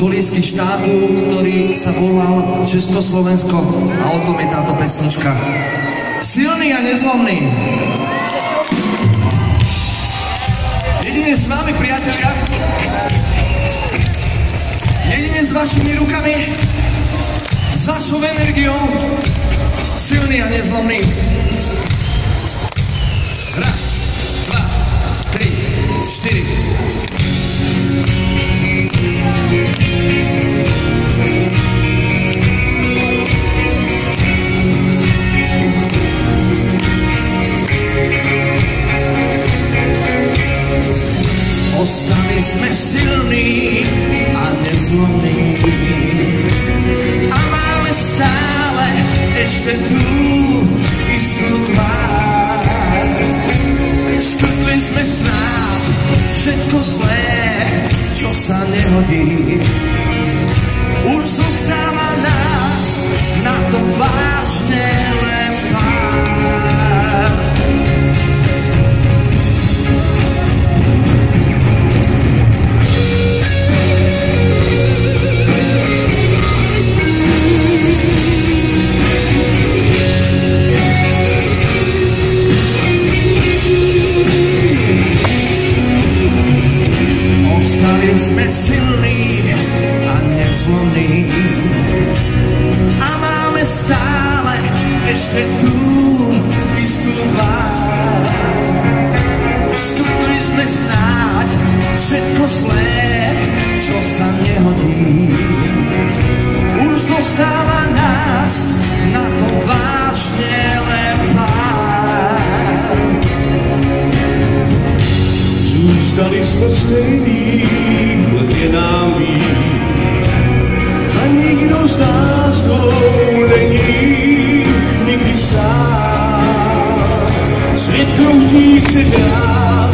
kolísky štátu, ktorý sa volal Československo a o tom je táto pesnička. Silný a nezlomný. Jedine s vámi, priatelia, jedine s vašimi rukami, s vašou energiou, silný a nezlomný. Ostali jsme silní a nezlomní. A máme stále ešte tú istú tvár. Škrtli sme snáď všetko zlé, čo sa nehodí. Ostali sme silní a nezlomní a máme stále ešte tú istú tvár. Škrtli sme snáď všetko zlé, čo sa nehodí. Už zostáva Zůstali jsme stejný, let je nám víc. A nikdo z nás to není nikdy sám. Svět kroutí se dál,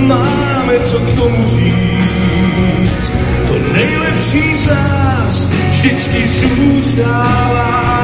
máme co k tomu říct. To nejlepší z nás vždycky zůstává.